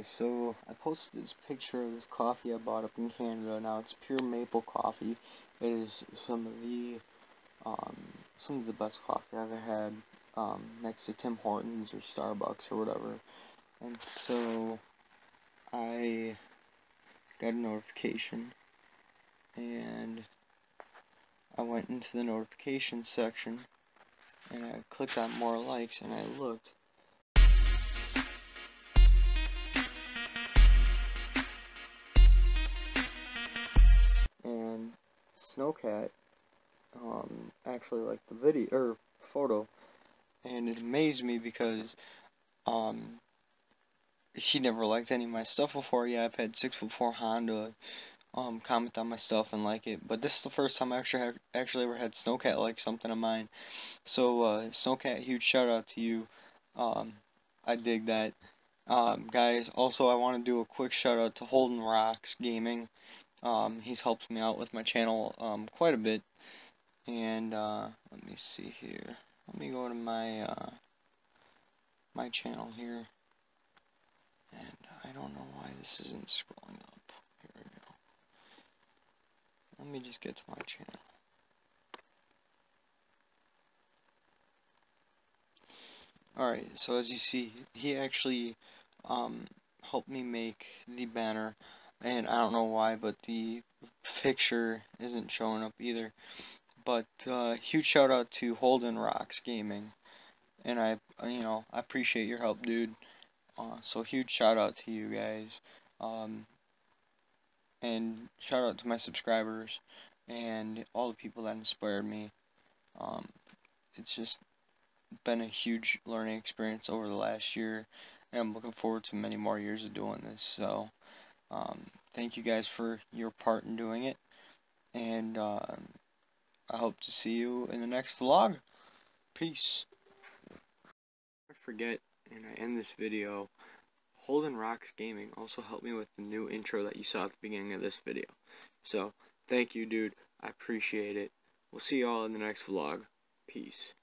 guys, so I posted this picture of this coffee I bought up in Canada. Now it's pure maple coffee. It is some of the um, some of the best coffee I've ever had um, next to Tim Hortons or Starbucks or whatever. And so I got a notification and I went into the notification section and I clicked on more likes and I looked Snowcat um, actually liked the video or photo and it amazed me because um, she never liked any of my stuff before. Yeah, I've had six foot four Honda um, comment on my stuff and like it, but this is the first time I actually have, actually ever had Snowcat like something of mine. So uh, Snowcat, huge shout out to you. Um, I dig that. Um, guys, also I want to do a quick shout out to Holden Roxxx Gaming. Um, he's helped me out with my channel um, quite a bit. And uh, let me see here. Let me go to my uh, my channel here. And I don't know why this isn't scrolling up. Here we go. Let me just get to my channel. Alright, so as you see, he actually um, helped me make the banner. And I don't know why, but the picture isn't showing up either. But uh, huge shout out to Holden Roxxx Gaming. And I, you know, I appreciate your help, dude. Uh, so huge shout out to you guys. Um, and shout out to my subscribers and all the people that inspired me. Um, it's just been a huge learning experience over the last year, and I'm looking forward to many more years of doing this. So, um, thank you guys for your part in doing it, and uh, I hope to see you in the next vlog. Peace. I forget, and I end this video. Holden Roxxx Gaming also helped me with the new intro that you saw at the beginning of this video. So, thank you, dude. I appreciate it. We'll see y'all in the next vlog. Peace.